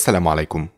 السلام عليكم.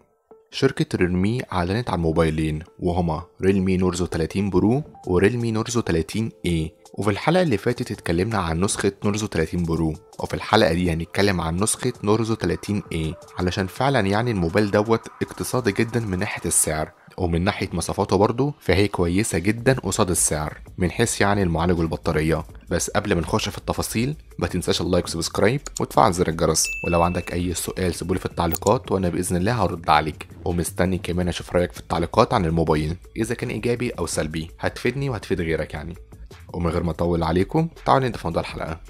شركة Realme أعلنت عن موبايلين وهما Realme Narzo 30 Pro و Realme Narzo 30A وفي الحلقة اللي فاتت اتكلمنا عن نسخة Narzo 30 Pro وفي الحلقة دي هنتكلم عن نسخة Narzo 30A علشان فعلا يعني الموبايل دوت اقتصادي جدا من ناحية السعر. ومن ناحية مواصفاته برضه فهي كويسة جدا قصاد السعر من حيث يعني المعالج والبطارية. بس قبل ما نخش في التفاصيل ما تنساش ال like و subscribe وتفعل زر الجرس. ولو عندك أي سؤال سيبولي في التعليقات وأنا بإذن الله هرد عليك. ومستني كمان أشوف رأيك في التعليقات عن الموبايل إذا كان إيجابي أو سلبي. هتفيدني وهتفيد غيرك يعني. ومن غير ما أطول عليكم تعالوا نبدأ في موضوع الحلقة.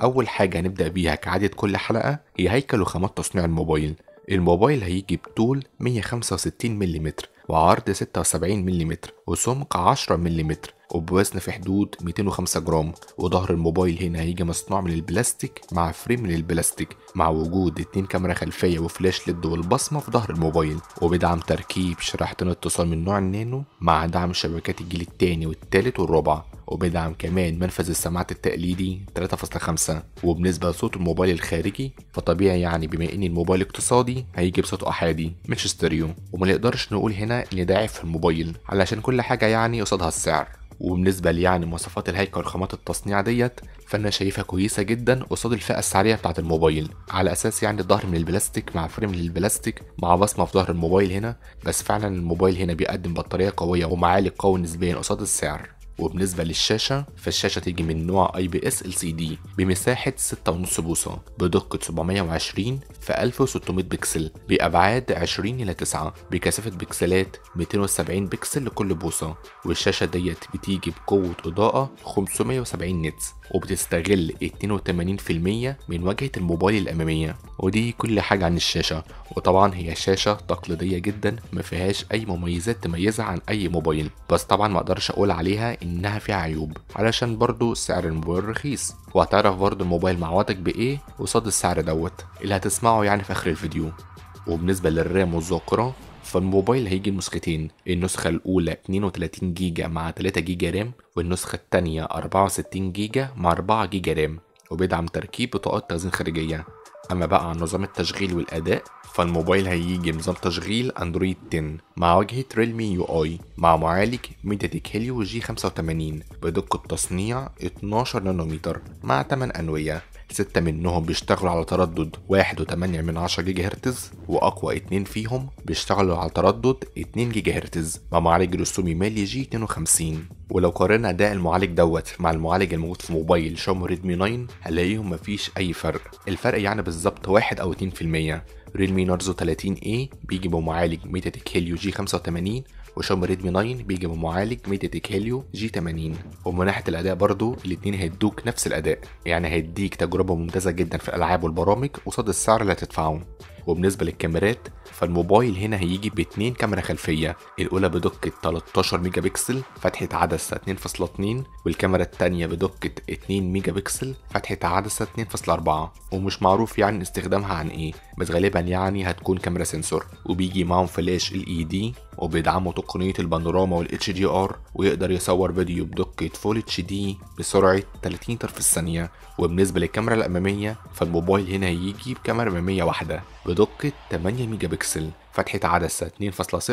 أول حاجة هنبدأ بيها كعادة كل حلقة هي هيكل وخامات تصنيع الموبايل. الموبايل هيجي بطول 165 ملم وعرض 76 ملم وسمك 10 ملم وبوزن في حدود 205 جرام. وظهر الموبايل هنا هيجي مصنوع من البلاستيك مع frame من البلاستيك مع وجود اتنين كاميرا خلفية وفلاش LED والبصمة في ظهر الموبايل. وبيدعم تركيب شريحتين اتصال من نوع النانو مع دعم شبكات الجيل التاني والتالت والرابع. وبيدعم كمان منفذ السماعات التقليدي 3.5 وبالنسبة لصوت الموبايل الخارجي فطبيعي يعني بما ان الموبايل اقتصادي هيجي بصوت أحادي مش ستيريو. وما نقدرش نقول هنا ان ده في الموبايل علشان كل حاجة يعني قصادها السعر. وبالنسبة لي يعني مواصفات الهيكل وخامات التصنيع ديت فأنا شايفها كويسة جدا قصاد الفئة السعرية بتاعة الموبايل. على أساس يعني الظهر من البلاستيك مع frame من البلاستيك مع بصمة في ظهر الموبايل هنا بس فعلا الموبايل هنا بيقدم بطارية قوية ومعالج قوي نسبيا قصاد السعر. وبالنسبة للشاشة فالشاشة تيجي من نوع اي بي اس ال سي دي بمساحة 6.5 بوصة بدقة 720 في 1600 بكسل بأبعاد 20 إلى 9 بكثافة بكسلات 270 بكسل لكل بوصة. والشاشة ديت بتيجي بقوة إضاءة 570 نتس وبتستغل 82% من واجهة الموبايل الأمامية. ودي كل حاجة عن الشاشة. وطبعا هي شاشة تقليدية جدا ما فيهاش أي مميزات تميزها عن أي موبايل. بس طبعا ما أقدرش أقول عليها إنها فيها عيوب. علشان برضو سعر الموبايل رخيص. وهتعرف برضو الموبايل معوضك بإيه قصاد السعر دوت. اللي هتسمعه يعني في آخر الفيديو. وبالنسبة للرام والذاكرة فالموبايل هيجي نسختين النسخة الأولى 32 جيجا مع 3 جيجا RAM والنسخة التانية 64 جيجا مع 4 جيجا RAM. وبيدعم تركيب بطاقات تخزين خارجية. أما بقى عن نظام التشغيل والأداء فالموبايل هيجي بنظام تشغيل أندرويد 10 مع واجهة Realme UI مع معالج MediaTek Helio G 85 بدقة تصنيع 12 نانومتر مع 8 أنوية. ستة منهم بيشتغلوا على تردد واحد وتمانية من عشرة جيجا هرتز وأقوى اتنين فيهم بيشتغلوا على تردد اتنين جيجا هرتز مع معالج رسومي Mali G 52 ولو قارنا أداء المعالج دوت مع المعالج الموجود في موبايل Xiaomi Redmi 9 هنلاقيهم مفيش أي فرق. الفرق يعني بالظبط واحد أو اتنين في المية. Realme Narzo 30 A بيجي بمعالج MediaTek Helio G 85 و Xiaomi Redmi 9 بيجي بمعالج MediaTek Helio G 80 ومن ناحية الأداء برضو الاتنين هيدوك نفس الأداء. يعني هيديك تجربة ممتازة جدا في الالعاب والبرامج قصاد السعر اللي هتدفعه. وبالنسبة للكاميرات فالموبايل هنا هيجي باتنين كاميرا خلفية الأولى بدقة 13 ميجا بكسل فتحه عدسة 2.2 والكاميرا التانية بدقة 2 ميجا بكسل فتحه عدسة 2.4 ومش معروف يعني استخدامها عن إيه بس غالبا يعني هتكون كاميرا sensor. وبيجي معاهم فلاش LED وبيدعموا تقنية البانوراما وال HDR ويقدر يصور فيديو بدقة full HD بسرعة 30 إطار في الثانية. وبالنسبة للكاميرا الأمامية فالموبايل هنا هيجي بكاميرا أمامية واحدة بدقة 8 ميجا بكسل فتحة عدسة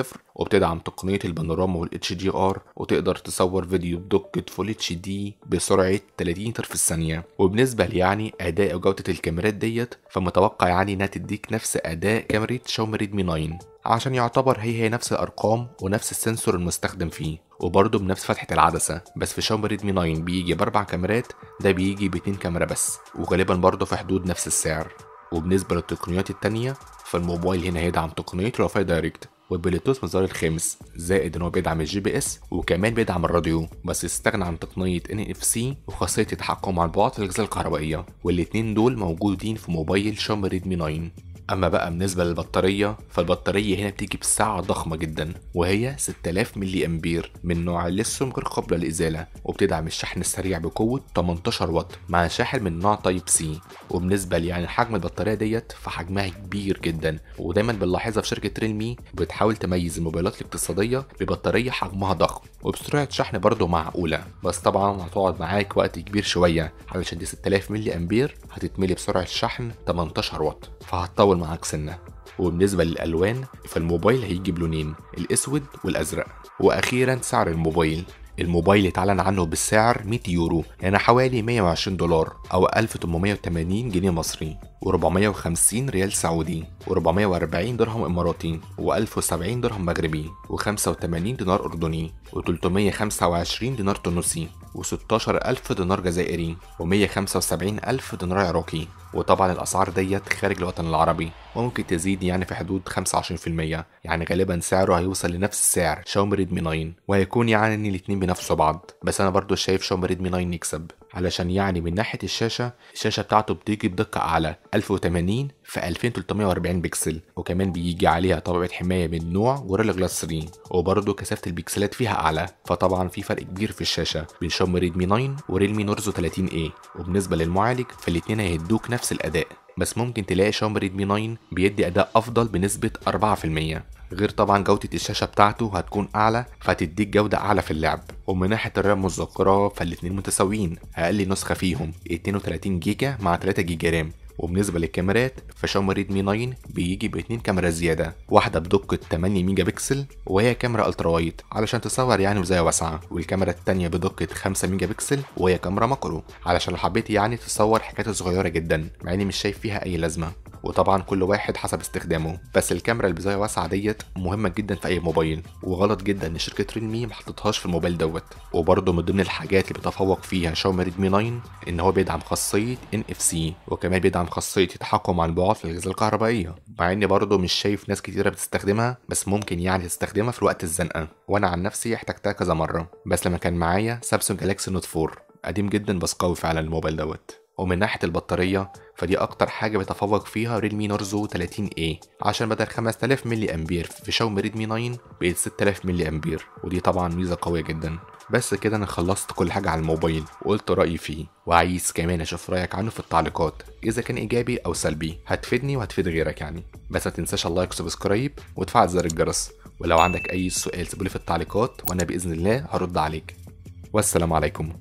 2.0 وبتدعم تقنية البانوراما وال HDR وتقدر تصور فيديو بدقة full HD بسرعة 30 إطار في الثانية. وبالنسبة يعني أداء وجودة الكاميرات ديت فمتوقع يعني إنها تديك نفس أداء كاميرا Xiaomi Redmi 9 عشان يعتبر هي هي نفس الأرقام ونفس ال sensor المستخدم فيه وبرضه بنفس فتحة العدسة. بس في Xiaomi Redmi 9 بيجي بأربع كاميرات ده بيجي باتنين كاميرا بس وغالبا برضه في حدود نفس السعر. وبالنسبة للتقنيات التانية فالموبايل هنا هيدعم تقنية ال Wi-Fi Direct والبلوتوث الإصدار الخامس زائد ان هو بيدعم ال GPS وكمان بيدعم الراديو بس استغنى عن تقنية NFC وخاصية التحكم عن بعد في الاجهزة الكهربائية والاتنين دول موجودين في موبايل Xiaomi Redmi 9 أما بقى بالنسبة للبطارية فالبطارية هنا بتيجي بسعة ضخمة جدا وهي 6000 ملي أمبير من نوع الليثيوم غير قابلة للازاله وبتدعم الشحن السريع بقوة 18 واط مع شاحن من نوع Type-C وبالنسبة يعني حجم البطارية ديت فحجمها كبير جدا ودايما بنلاحظها في شركة ريلمي بتحاول تميز الموبايلات الاقتصادية ببطارية حجمها ضخم وبسرعة شحن برضه معقولة. بس طبعا هتقعد معاك وقت كبير شوية علشان دي 6000 ملي أمبير هتتملي بسرعة شحن 18 واط. فهتطول معاك سنه وبالنسبة للألوان فالموبايل هيجي بلونين الأسود والأزرق. وأخيرا سعر الموبايل. الموبايل اتعلن عنه بالسعر 100 يورو يعني حوالي 120 دولار أو 1880 جنيه مصري. و450 ريال سعودي. و440 درهم إماراتي. و1070 درهم مغربي. و85 دينار أردني. و325 دينار تونسي. و16000 دينار جزائري و175000 دينار عراقي. وطبعا الأسعار ديت خارج الوطن العربي وممكن تزيد يعني في حدود 25% يعني غالبا سعره هيوصل لنفس سعر Xiaomi Redmi 9 وهيكون يعني الاتنين بينافسوا بعض. بس أنا برضو شايف Xiaomi Redmi 9 يكسب. علشان يعني من ناحية الشاشة الشاشة بتاعته بتيجي بدقة أعلى 1080 في 2340 بكسل وكمان بيجي عليها طبقة حماية من نوع Gorilla Glass 3 وبرضه كثافة البكسلات فيها أعلى فطبعا في فرق كبير في الشاشة بين Xiaomi Redmi 9 و Realme Narzo 30A وبالنسبة للمعالج فالاتنين هيدوك نفس الأداء بس ممكن تلاقي Xiaomi Redmi 9 بيدي أداء أفضل بنسبة 4% غير طبعا جودة الشاشة بتاعته هتكون أعلى فهتديك جودة أعلى في اللعب. ومن ناحية ال RAM والذاكرة فالاتنين متساويين أقل نسخة فيهم 32 جيجا مع 3 جيجا RAM. وبالنسبة للكاميرات ف Xiaomi Redmi 9 بيجي باتنين كاميرا زيادة واحدة بدقة 8 ميجا بكسل وهي كاميرا ultra wide. علشان تصور يعني بزاوية واسعة. والكاميرا التانية بدقة 5 ميجا بكسل وهي كاميرا macro. علشان لو حبيت يعني تصور حاجات صغيرة جدا مع إني مش شايف فيها أي لازمة. وطبعا كل واحد حسب استخدامه بس الكاميرا اللي بزاويه واسعة ديت مهمة جدا في أي موبايل وغلط جدا إن شركة Realme ما حطتهاش في الموبايل دوت. وبرده من ضمن الحاجات اللي بيتفوق فيها Xiaomi Redmi 9 إن هو بيدعم خاصية NFC وكمان بيدعم خاصية التحكم عن بعد في الأجهزة الكهربائية. مع إني برضه مش شايف ناس كتيرة بتستخدمها بس ممكن يعني تستخدمها في وقت الزنقة. وأنا عن نفسي احتجتها كذا مرة بس لما كان معايا Samsung Galaxy Note 4 قديم جدا بس قوي فعلا الموبايل دوت. ومن ناحية البطارية فدي أكتر حاجة بيتفوق فيها Realme Narzo 30A عشان بدل 5000 ملي أمبير في Xiaomi Redmi 9 بقت 6000 ملي أمبير ودي طبعا ميزة قوية جدا. بس كده أنا خلصت كل حاجة على الموبايل وقلت رأيي فيه وعايز كمان أشوف رأيك عنه في التعليقات. إذا كان إيجابي أو سلبي هتفيدني وهتفيد غيرك يعني. بس ما تنساش ال like و subscribe وتفعل زر الجرس. ولو عندك أي سؤال سيبولي في التعليقات وأنا بإذن الله هرد عليك. والسلام عليكم.